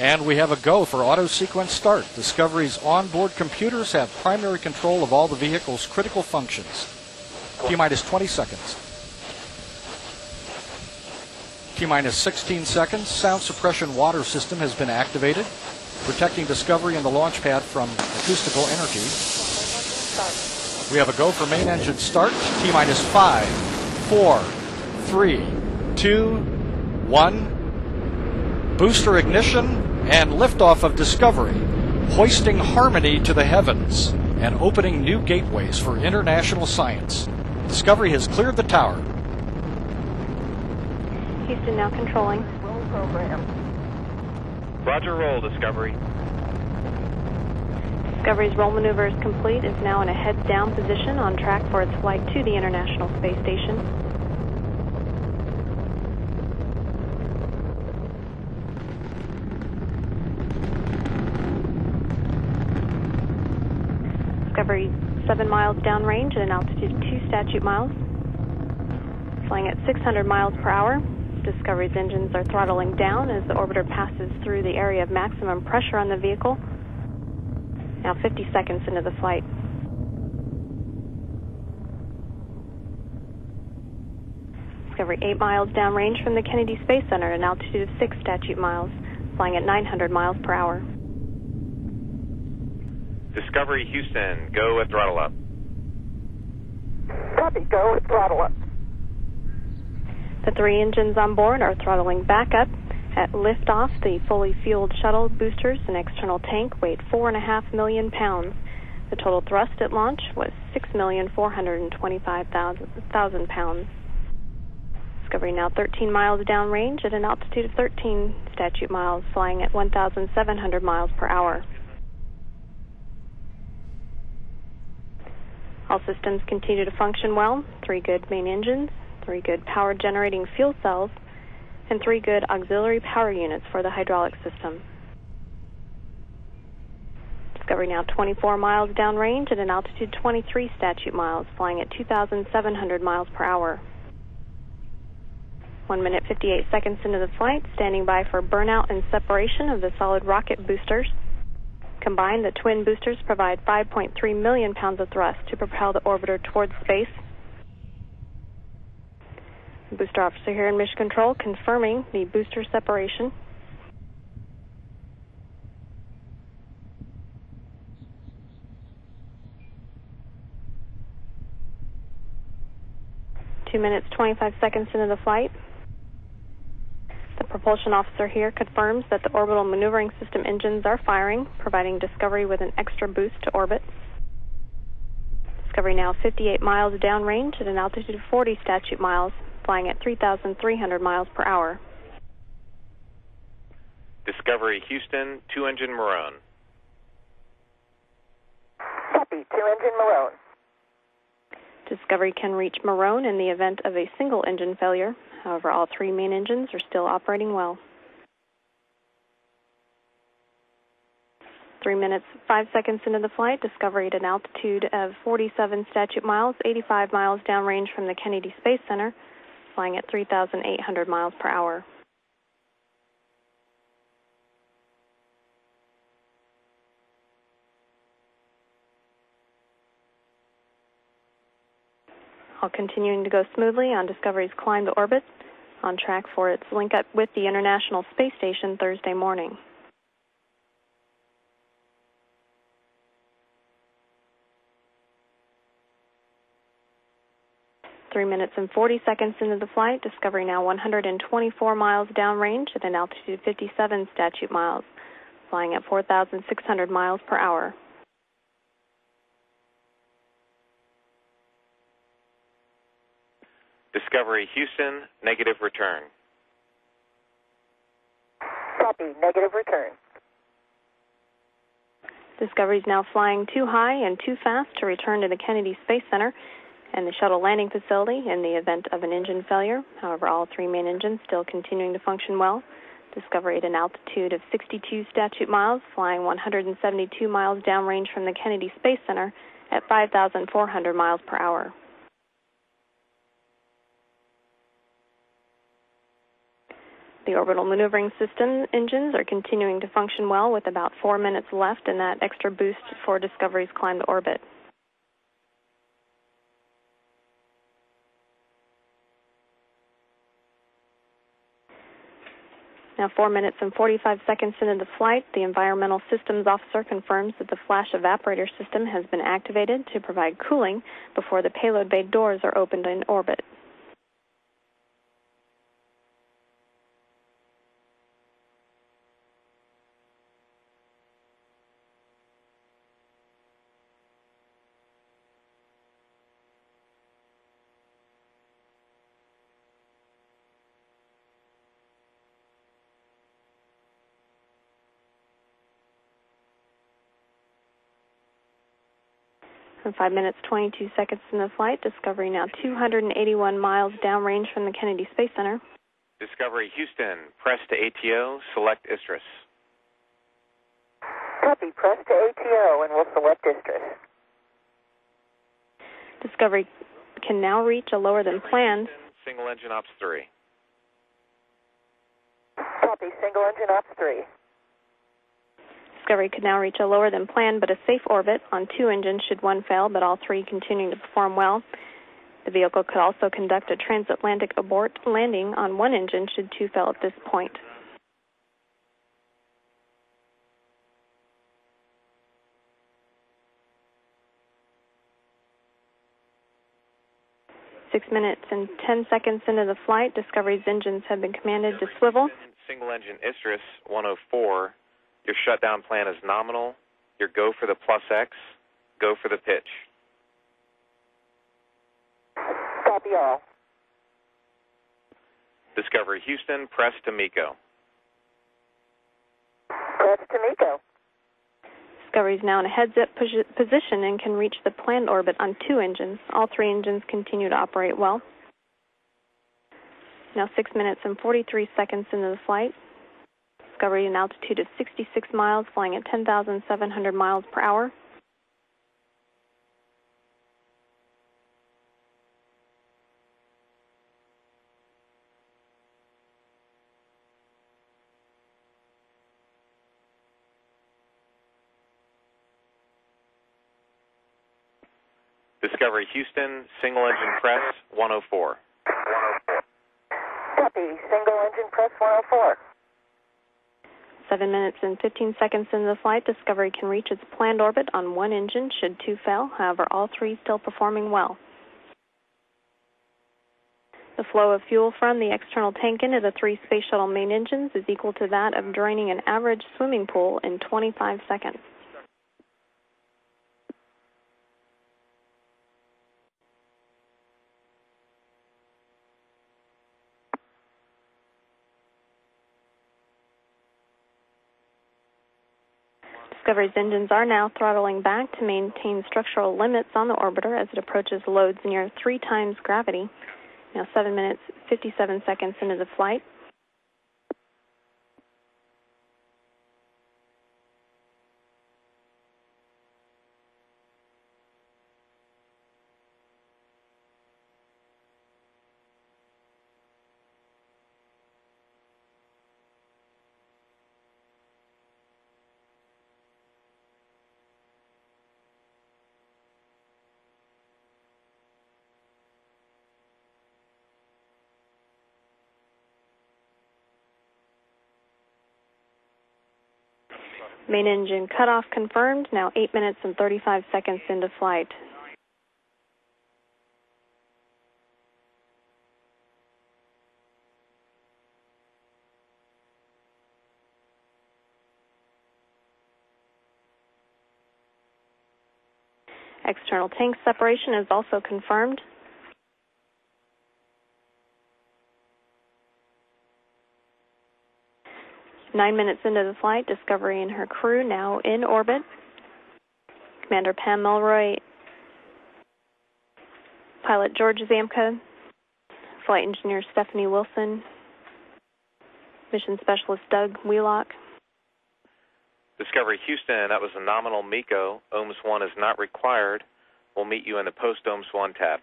And we have a go for auto sequence start. Discovery's onboard computers have primary control of all the vehicle's critical functions. T minus 20 seconds. T minus 16 seconds. Sound suppression water system has been activated, protecting Discovery and the launch pad from acoustical energy. We have a go for main engine start. T minus five, four, three, two, one. Booster ignition and liftoff of Discovery, hoisting harmony to the heavens and opening new gateways for international science. Discovery has cleared the tower. Houston now controlling. Roll program. Roger, roll, Discovery. Discovery's roll maneuver is complete. Is now in a heads down position on track for its flight to the International Space Station. Discovery 7 miles downrange at an altitude of 2 statute miles. Flying at 600 miles per hour. Discovery's engines are throttling down as the orbiter passes through the area of maximum pressure on the vehicle. Now 50 seconds into the flight. Discovery 8 miles downrange from the Kennedy Space Center at an altitude of 6 statute miles, flying at 900 miles per hour. Discovery Houston, go at throttle up. Copy. Go with throttle up. The three engines on board are throttling back up. At liftoff, the fully fueled shuttle boosters and external tank weighed 4.5 million pounds. The total thrust at launch was 6,425,000 pounds. Discovery now 13 miles downrange at an altitude of 13 statute miles, flying at 1,700 miles per hour. All systems continue to function well. Three good main engines, three good power generating fuel cells, and three good auxiliary power units for the hydraulic system. Discovery now 24 miles downrange at an altitude 23 statute miles, flying at 2,700 miles per hour. 1 minute 58 seconds into the flight, standing by for burnout and separation of the solid rocket boosters. Combined, the twin boosters provide 5.3 million pounds of thrust to propel the orbiter towards space. Booster officer here in Mission Control confirming the booster separation. Two minutes, 25 seconds into the flight. The propulsion officer here confirms that the orbital maneuvering system engines are firing, providing Discovery with an extra boost to orbit. Discovery now 58 miles downrange at an altitude of 40 statute miles, flying at 3,300 miles per hour. Discovery Houston, two engine Morón. Copy. Two engine Morón. Discovery can reach Morón in the event of a single engine failure. However, all three main engines are still operating well. Three minutes, five seconds into the flight, Discovery at an altitude of 47 statute miles, 85 miles downrange from the Kennedy Space Center, flying at 3,800 miles per hour. All continuing to go smoothly on Discovery's climb to orbit, on track for its link up with the International Space Station Thursday morning. Three minutes and 40 seconds into the flight, Discovery now 124 miles downrange at an altitude of 57 statute miles, flying at 4,600 miles per hour. Discovery Houston, negative return. Copy. Negative return. Discovery is now flying too high and too fast to return to the Kennedy Space Center and the shuttle landing facility in the event of an engine failure. However, all three main engines still continuing to function well. Discovery at an altitude of 62 statute miles, flying 172 miles downrange from the Kennedy Space Center at 5,400 miles per hour. The orbital maneuvering system engines are continuing to function well with about four minutes left in that extra boost for Discovery's climb to orbit. Now, four minutes and 45 seconds into the flight, the environmental systems officer confirms that the flash evaporator system has been activated to provide cooling before the payload bay doors are opened in orbit. And 5 minutes 22 seconds in the flight, Discovery now 281 miles downrange from the Kennedy Space Center. Discovery Houston, press to ATO, select Istres. Copy. Press to ATO and we'll select Istres. Discovery can now reach a lower than planned Single engine ops 3. Copy. Single engine ops 3. Discovery could now reach a lower than planned but a safe orbit on two engines should one fail, but all three continuing to perform well. The vehicle could also conduct a transatlantic abort landing on one engine should two fail at this point. Six minutes and ten seconds into the flight, Discovery's engines have been commanded to swivel. Single engine Istres 104. Your shutdown plan is nominal. Your go for the plus X. Go for the pitch. Copy all. Discovery Houston, press to MECO. Press to MECO. Discovery is now in a heads-up posi- position and can reach the planned orbit on two engines. All three engines continue to operate well. Now 6 minutes and 43 seconds into the flight. Discovery an altitude of 66 miles, flying at 10,700 miles per hour. Discovery Houston, single engine press 104. Copy. Single engine press 104. 7 minutes and 15 seconds into the flight, Discovery can reach its planned orbit on one engine should two fail. However, all three still performing well. The flow of fuel from the external tank into the three Space Shuttle main engines is equal to that of draining an average swimming pool in 25 seconds. Discovery's engines are now throttling back to maintain structural limits on the orbiter as it approaches loads near three times gravity. Now 7 minutes 57 seconds into the flight. Main engine cutoff confirmed. Now 8 minutes and 35 seconds into flight. External tank separation is also confirmed. Nine minutes into the flight, Discovery and her crew now in orbit. Commander Pam Melroy, pilot George Zamka, flight engineer Stephanie Wilson, mission specialist Doug Wheelock. Discovery Houston, that was a nominal MECO. OMS 1 is not required. We'll meet you in the post OMS 1 tab.